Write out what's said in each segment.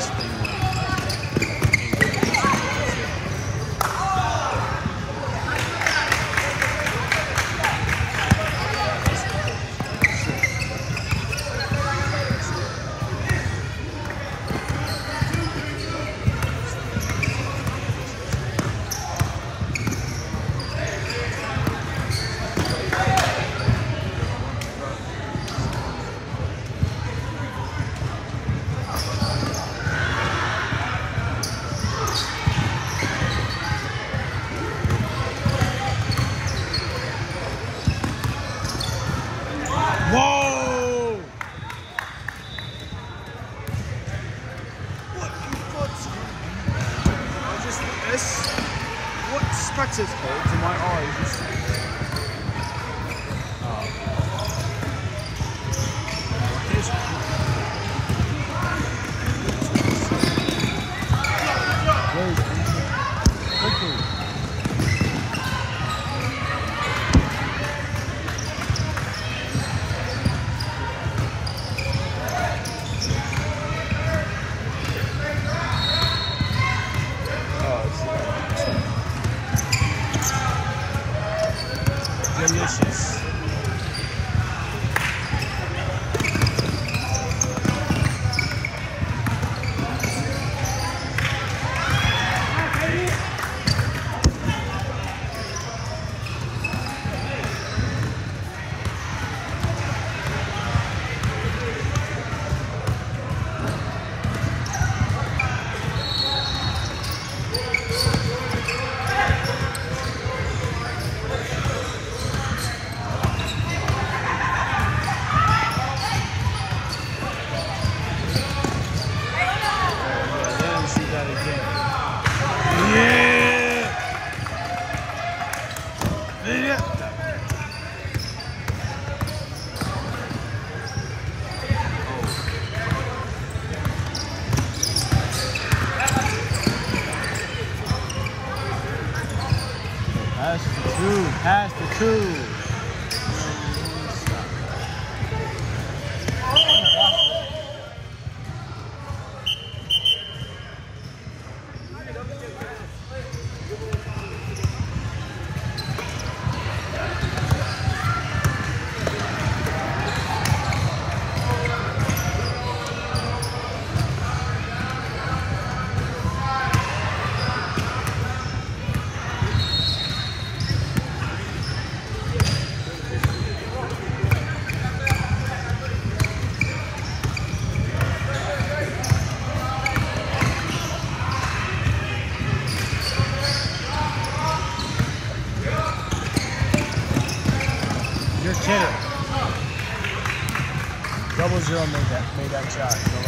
this thing That's the truth. Drill made that made that shot.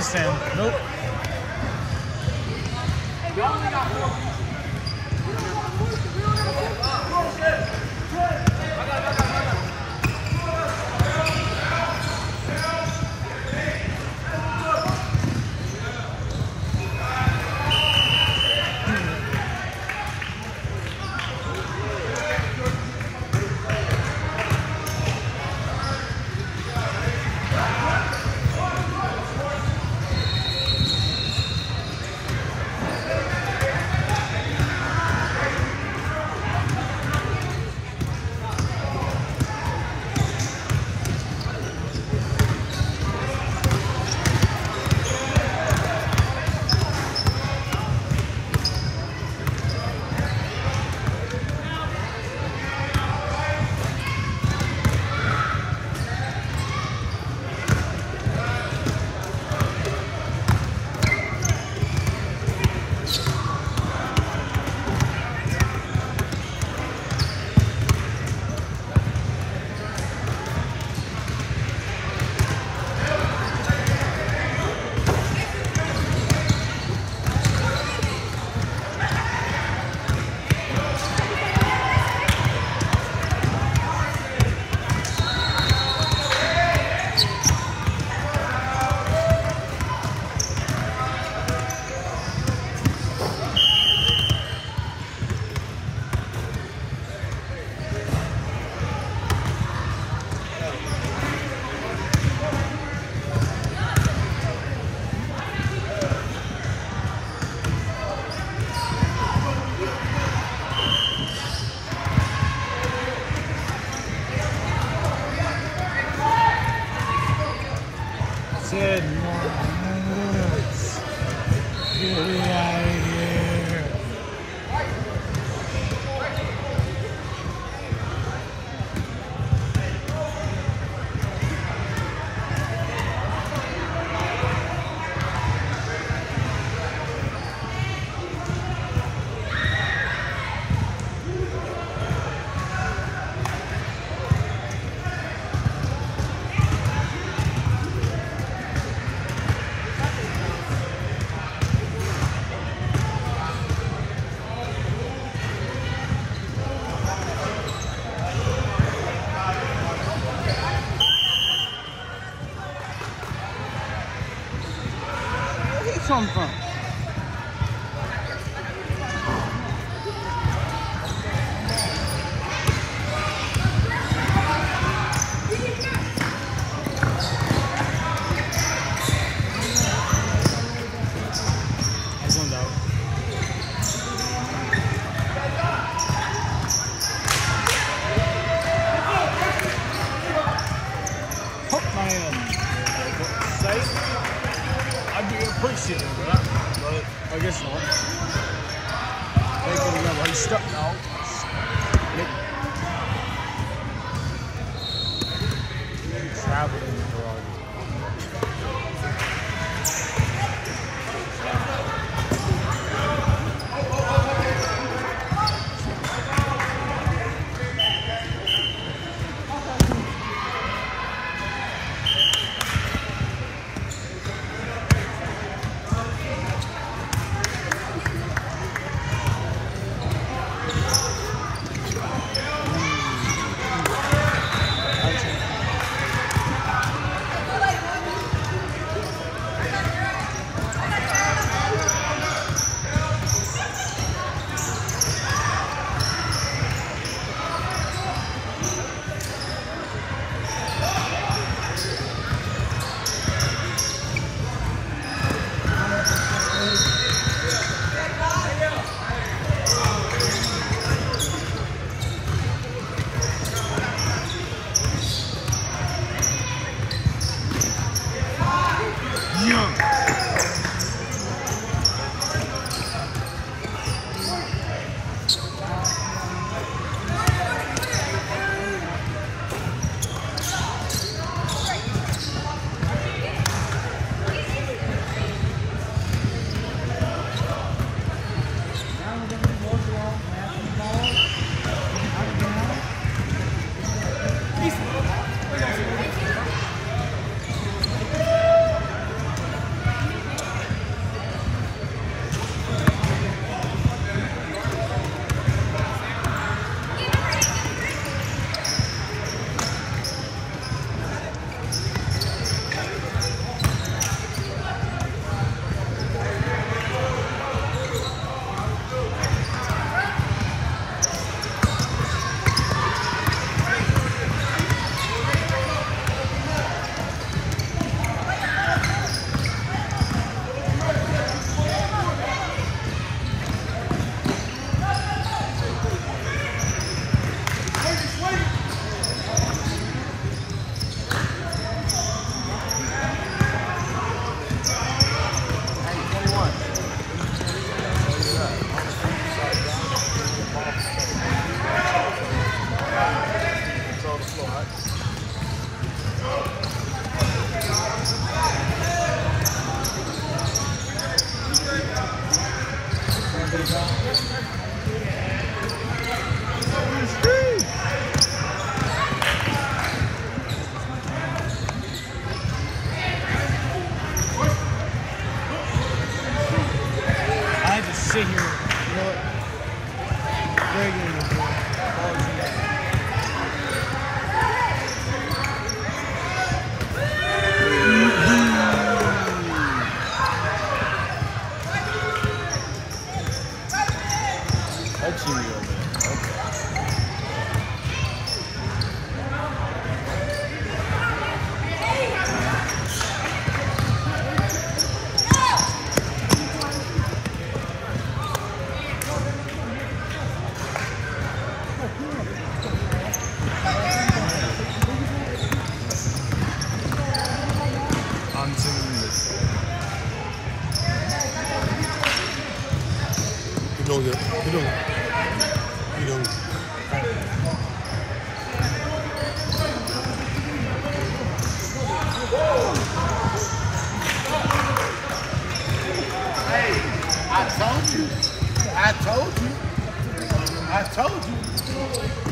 Breaking Where Traveling abroad. material. told you. I told you.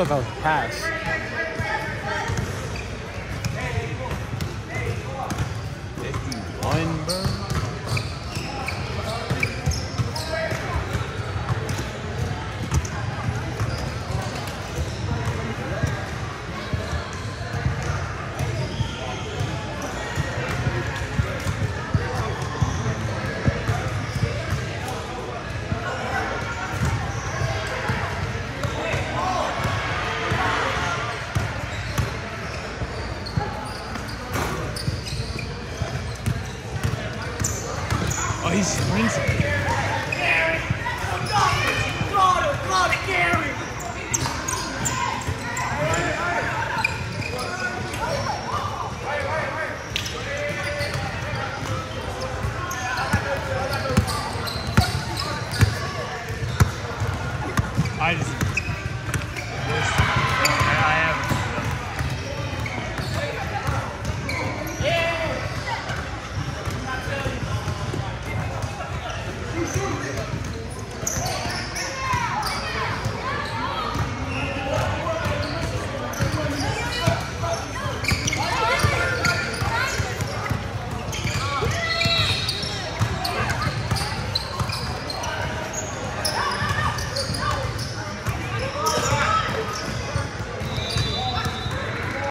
enough of a pass. Fifty-one, bro.